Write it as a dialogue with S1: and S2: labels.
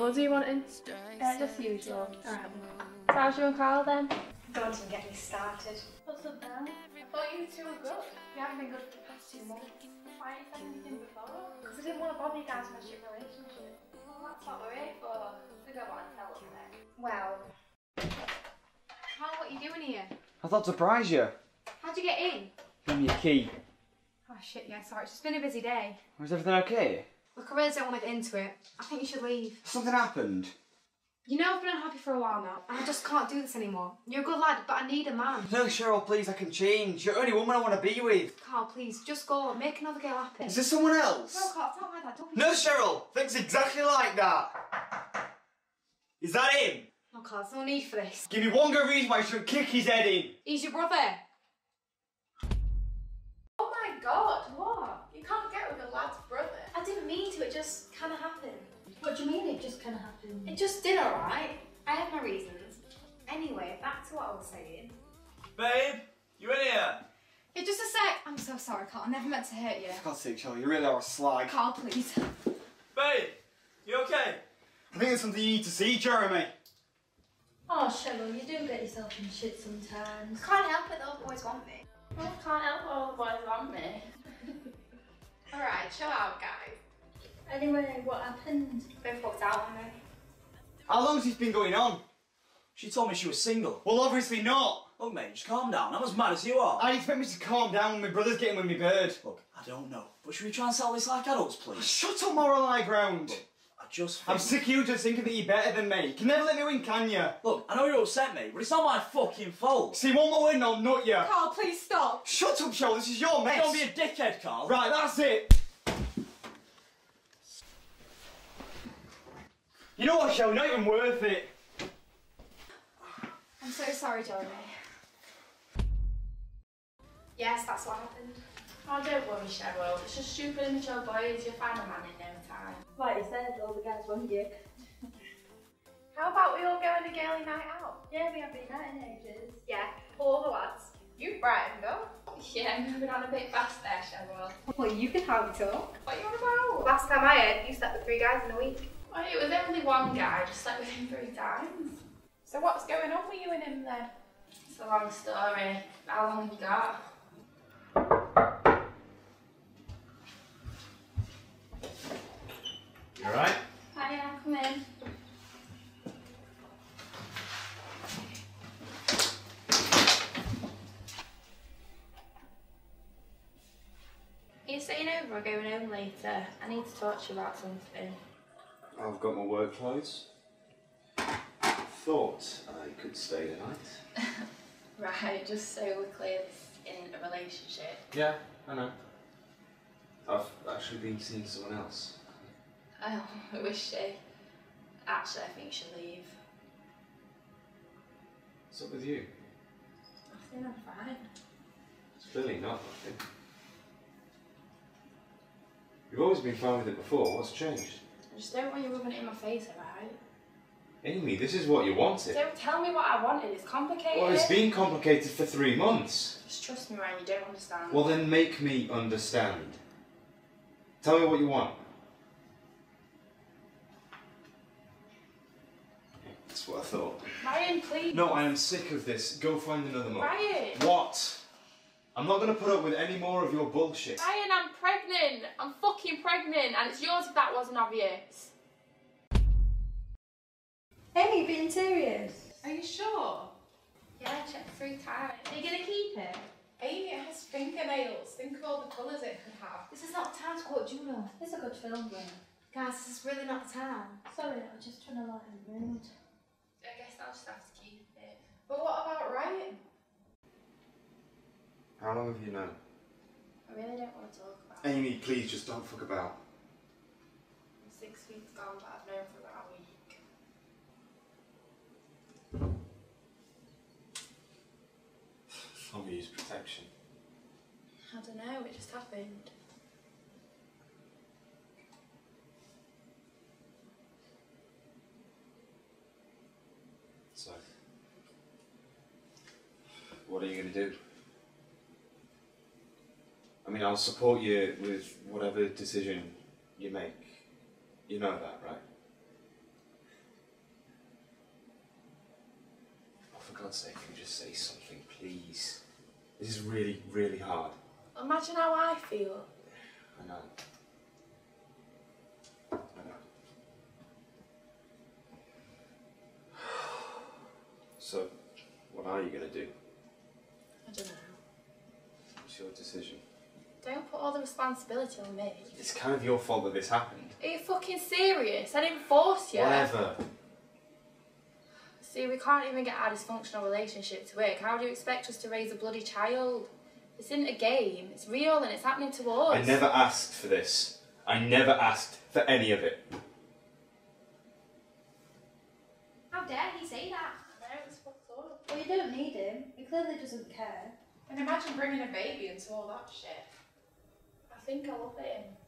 S1: What colours are you wanting?
S2: Uh, just the usual.
S1: Alright. So how's you and Carl then?
S2: Don't even get me started.
S1: What's up now? I thought you two were good. You haven't been good for the past two months. Why didn't you say anything before?
S2: Because I didn't want to bother you guys with my shit relationship.
S1: Well, that's what we're here for. So go on, tell us then.
S2: Well,
S1: Carl, what are you doing here?
S3: I thought to surprise you.
S1: How'd you get in?
S3: Give me a key.
S1: Oh shit, yeah, sorry. It's just been a busy day.
S3: Was everything okay?
S1: Look, I really don't want to get into it. I think you should leave.
S3: Something happened.
S1: You know I've been unhappy for a while now, and I just can't do this anymore. You're a good lad, but I need a man.
S3: No, Cheryl, please, I can change. You're the only woman I want to be with.
S1: Carl, please, just go. Make another girl happy.
S3: Is there someone else?
S1: No, Carl, it's not like that. Don't.
S3: No, Cheryl, thinks exactly like that. Is that him?
S1: No, Carl, there's no need for this.
S3: Give me one good reason why I should kick his head in.
S1: He's your brother. It just kind of happened.
S2: what do you mean it just kind of happened?
S1: It just did alright. I had my reasons. Anyway, back to what I was saying.
S3: Babe, you in here?
S1: Yeah, just a sec. I'm so sorry, Carl. I never meant to hurt you.
S3: For God's sake, Cheryl, you really are a slag.
S1: Carl, please.
S3: Babe, you okay? I think it's something you need to see, Jeremy.
S2: Oh, Cheryl, you do get yourself in shit sometimes.
S1: Can't help it though, boys want me.
S4: Well, can't help all the boys on me. Alright, chill out, guys.
S2: Anyway, what happened?
S1: They fucked out on me.
S3: How long's this been going on?
S5: She told me she was single.
S3: Well, obviously not.
S5: Look, mate, just calm down. I'm as mad as you are.
S3: I expect me to calm down when my brother's getting with me bird.
S5: Look, I don't know. But should we try and sell this like adults, please?
S3: Shut up, moral high ground.
S5: I just
S3: I'm sick of you just thinking that you're better than me. You can never let me win, can you?
S5: Look, I know you're upset, mate, but it's not my fucking fault.
S3: See, one more win, and I'll nut you.
S1: Carl, please stop.
S3: Shut up, Cheryl. This is your mess.
S5: Don't be a dickhead, Carl.
S3: Right, that's it. You know what, Cheryl? Not even worth it.
S1: I'm so sorry, Jeremy. Yes, that's what happened.
S4: Oh, don't worry, Cheryl. It's just stupid immature boys. You'll find a man in no time.
S2: Like you said, all the guys want you.
S4: How about we all go on a girly night out?
S2: Yeah, we haven't been out in ages.
S4: Yeah, all the lads. You brightened up. Yeah, moving on a bit fast there, Cheryl.
S1: Well, you can help me talk.
S4: What are you on about?
S1: Last time I heard, you slept with three guys in a week.
S4: Well, it was only one guy. I just slept with him three times. So what's going on with you and him then?
S1: It's a long story. How long have you got?
S3: You alright?
S1: Hiya, come in. Are you staying over or going home later? I need to talk to you about something.
S6: I've got my work clothes. Thought I could stay the night.
S4: Right, just so we're clear, this in a relationship.
S6: Yeah, I know. I've actually been seeing someone else.
S4: Oh, I wish she. Actually, I think she should leave.
S6: What's up with you?
S4: Nothing, I'm fine.
S6: It's clearly not nothing. You've always been fine with it before. What's changed?
S4: I just don't want you rubbing it in my face, alright?
S6: Amy, this is what you wanted.
S4: Don't tell me what I wanted, it's complicated.
S6: Well, it's been complicated for three months.
S4: Just trust me, Ryan, you don't understand.
S6: Well, then make me understand. Tell me what you want. That's what I thought.
S4: Ryan, please.
S6: No, I am sick of this. Go find another mum.
S4: Ryan!
S6: What? I'm not going to put up with any more of your bullshit.
S4: Ryan, I'm pregnant. I'm fucking pregnant, and it's yours if that wasn't obvious.
S2: Amy, being serious?
S4: Are you sure?
S1: Yeah, I checked three times.
S4: Are you gonna keep it? Amy, it has fingernails. Think of all the colours it could have.
S1: This is not the time to quote Juno.
S2: It's a good film, though.
S1: Guys, this is really not the time.
S2: Sorry, I was just trying to lighten the mood.
S4: I guess I'll just have to keep it. But what about Ryan?
S6: How long have you known?
S4: I really don't want to talk about it.
S6: Amy, please just don't fuck about.
S4: I'm six weeks gone, but I've known for about a week.
S6: I'll use protection.
S4: I don't know, it just happened.
S6: So, what are you going to do? I mean, I'll support you with whatever decision you make. You know that, right? Oh, for God's sake, can you just say something, please? This is really, really hard.
S4: Imagine how I feel.
S6: I know. I know. So, what are you going to do?
S4: I don't know.
S6: What's your decision?
S4: Don't put all the responsibility on me.
S6: It's kind of your fault that this happened.
S4: Are you fucking serious? I didn't force you.
S6: Whatever.
S4: See, we can't even get our dysfunctional relationship to work. How do you expect us to raise a bloody child? This isn't a game. It's real and it's happening to us.
S6: I never asked for this. I never asked for any of it.
S1: How dare he say that?
S4: I fucked up.
S2: Well, you don't need him. He clearly doesn't care.
S1: And imagine bringing a baby into all that shit.
S4: I think I love him.